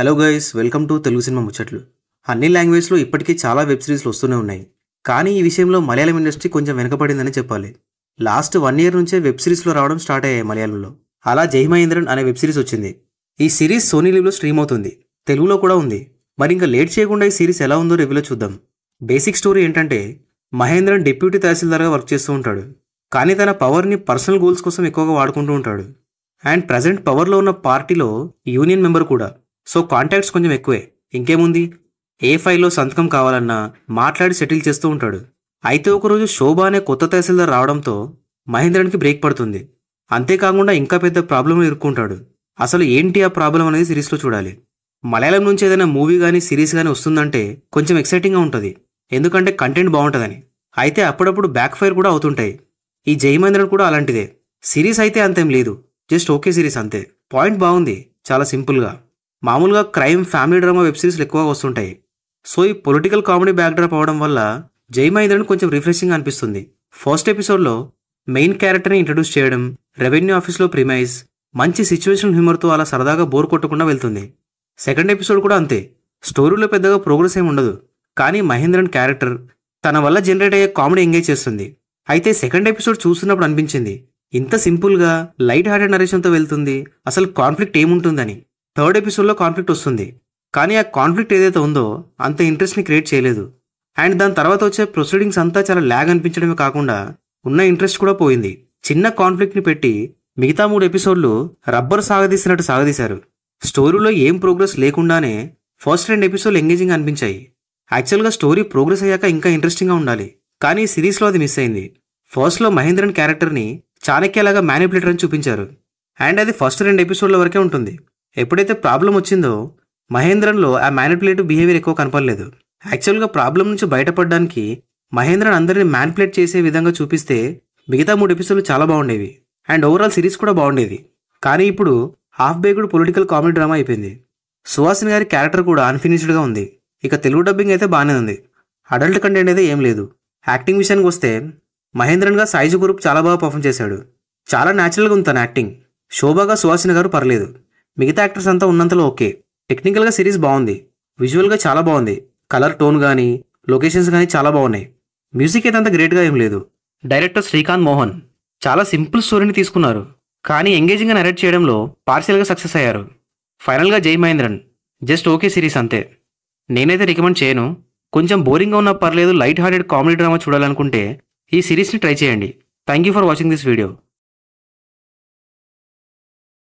Hello guys welcome to Telugu cinema ముచ్చట్లు అన్ని లాంగ్వేజ్లో ఇప్పటికీ చాలా వెబ్ సిరీస్లు వస్తూనే ఉన్నాయి. కానీ ఈ విషయంలో మలయాళం ఇండస్ట్రీ కొంచెం వెనకబడిందని చెప్పాలి. లాస్ట్ వన్ ఇయర్ నుంచే వెబ్ సిరీస్లో రావడం స్టార్ట్ అయ్యాయి మలయాళంలో. అలా జై మహేంద్రన్ అనే వెబ్ సిరీస్ వచ్చింది. ఈ సిరీస్ సోనీ లీవ్లో స్ట్రీమ్ అవుతుంది. తెలుగులో కూడా ఉంది. మరి ఇంకా లేట్ చేయకుండా ఈ సిరీస్ ఎలా ఉందో రివ్యూలో చూద్దాం. బేసిక్ స్టోరీ ఏంటంటే మహేంద్రన్ డిప్యూటీ తహసీల్దార్గా వర్క్ చేస్తూ ఉంటాడు. కానీ తన పవర్ని పర్సనల్ గోల్స్ కోసం ఎక్కువగా వాడుకుంటూ ఉంటాడు. అండ్ ప్రజెంట్ పవర్లో ఉన్న పార్టీలో యూనియన్ మెంబర్ కూడా. సో కాంటాక్ట్స్ కొంచెం ఎక్కువే. ఇంకేముంది? ఏ ఫైల్లో సంతకం కావాలన్నా మాట్లాడి సెటిల్ చేస్తూ ఉంటాడు. అయితే ఒకరోజు శోభ అనే కొత్త తహసీల్దార్ రావడంతో మహేంద్రన్కి బ్రేక్ పడుతుంది. అంతేకాకుండా ఇంకా పెద్ద ప్రాబ్లంలో ఇరుక్కుంటాడు అసలు ఏంటి ఆ ప్రాబ్లం అనేది సిరీస్లో చూడాలి. మలయాళం నుంచి ఏదైనా మూవీ కానీ సిరీస్ కానీ వస్తుందంటే కొంచెం ఎక్సైటింగ్గా ఉంటుంది. ఎందుకంటే కంటెంట్ బాగుంటుందని. అయితే అప్పుడప్పుడు బ్యాక్ ఫైర్ కూడా అవుతుంటాయి. ఈ జయమేంద్రన్ కూడా అలాంటిదే. సిరీస్ అయితే అంతేం లేదు. జస్ట్ ఓకే సిరీస్ అంతే. పాయింట్ బాగుంది. చాలా సింపుల్గా. మామూలుగా క్రైమ్ ఫ్యామిలీ డ్రామా వెబ్ సిరీస్లు ఎక్కువగా వస్తుంటాయి. సో ఈ పొలిటికల్ కామెడీ బ్యాక్డ్రాప్ అవడం వల్ల జై కొంచెం రిఫ్రెషింగ్ అనిపిస్తుంది. ఫస్ట్ ఎపిసోడ్లో మెయిన్ క్యారెక్టర్ని ఇంట్రడ్యూస్ చేయడం రెవెన్యూ ఆఫీస్లో ప్రిమైజ్ మంచి సిచ్యువేషన్ హ్యూమర్తో అలా సరదాగా బోర్ కొట్టకుండా వెళ్తుంది. సెకండ్ ఎపిసోడ్ కూడా అంతే. స్టోరీలో పెద్దగా ప్రోగ్రెస్ ఏమి ఉండదు. కానీ మహేంద్రన్ క్యారెక్టర్ తన వల్ల జనరేట్ అయ్యే కామెడీ ఎంగేజ్ చేస్తుంది. అయితే సెకండ్ ఎపిసోడ్ చూస్తున్నప్పుడు అనిపించింది ఇంత సింపుల్గా లైట్ హార్టెడ్ నరేషన్తో వెళ్తుంది అసలు కాన్ఫ్లిక్ట్ ఏముంటుందని. థర్డ్ ఎపిసోడ్లో కాన్ఫ్లిక్ట్ వస్తుంది. కానీ ఆ కాన్ఫ్లిక్ట్ ఏదైతే ఉందో అంత ఇంట్రెస్ట్ని క్రియేట్ చేయలేదు. అండ్ దాని తర్వాత వచ్చే ప్రొసీడింగ్స్ అంతా చాలా ల్యాగ్ అనిపించడమే కాకుండా ఉన్న ఇంట్రెస్ట్ కూడా పోయింది. చిన్న కాన్ఫ్లిక్ట్ని పెట్టి మిగతా మూడు ఎపిసోడ్లు రబ్బర్ సాగదీసినట్టు సాగదీశారు. స్టోరీలో ఏం ప్రోగ్రెస్ లేకుండానే ఫస్ట్ రెండు ఎపిసోడ్లు ఎంగేజింగ్ అనిపించాయి. యాక్చువల్గా స్టోరీ ప్రోగ్రెస్ అయ్యాక ఇంకా ఇంట్రెస్టింగ్గా ఉండాలి. కానీ సిరీస్లో అది మిస్ అయింది. ఫస్ట్లో మహేంద్రన్ క్యారెక్టర్ని చాణక్యలాగా మ్యానిపులేటర్ అని చూపించారు. అండ్ అది ఫస్ట్ రెండు ఎపిసోడ్ల వరకే ఉంటుంది. ఎప్పుడైతే ప్రాబ్లం వచ్చిందో మహేంద్రన్లో ఆ మ్యానిపులేటివ్ బిహేవియర్ ఎక్కువ కనపడలేదు. యాక్చువల్గా ప్రాబ్లం నుంచి బయటపడడానికి మహేంద్రన్ అందరిని మ్యానిపులేట్ చేసే విధంగా చూపిస్తే మిగతా మూడు ఎపిసోడ్లు చాలా బాగుండేవి. అండ్ ఓవరాల్ సిరీస్ కూడా బాగుండేది. కానీ ఇప్పుడు half baked political comedy drama అయిపోయింది. సుహాసిని గారి క్యారెక్టర్ కూడా అన్ఫినిష్డ్గా ఉంది. ఇక తెలుగు డబ్బింగ్ అయితే బాగానే ఉంది. అడల్ట్ కంటెంట్ అయితే ఏం లేదు. యాక్టింగ్ విషయానికి వస్తే మహేంద్రన్గా సాయిజు గ్రూప్ చాలా బాగా పర్ఫామ్ చేశాడు. చాలా న్యాచురల్గా ఉంది తన యాక్టింగ్ శోభాగా సుహాసిని గారు పర్లేదు. మిగతా యాక్టర్స్ అంతా ఉన్నంతలో ఓకే. టెక్నికల్గా సిరీస్ బాగుంది. విజువల్గా చాలా బాగుంది. కలర్ టోన్ కానీ లొకేషన్స్ కానీ చాలా బాగున్నాయి. మ్యూజిక్ అయితే అంత గ్రేట్గా ఏం లేదు. డైరెక్టర్ శ్రీకాంత్ మోహన్ చాలా సింపుల్ స్టోరీని తీసుకున్నారు. కానీ ఎంగేజింగ్గా నరేట్ చేయడంలో పార్షియల్గా సక్సెస్ అయ్యారు. ఫైనల్గా జై మహేంద్రన్ జస్ట్ ఓకే సిరీస్ అంతే. నేనైతే రికమెండ్ చేయను. కొంచెం బోరింగ్గా ఉన్నా పర్లేదు లైట్ హార్టెడ్ కామెడీ డ్రామా చూడాలనుకుంటే ఈ సిరీస్ని ట్రై చేయండి. Thank you for watching this video.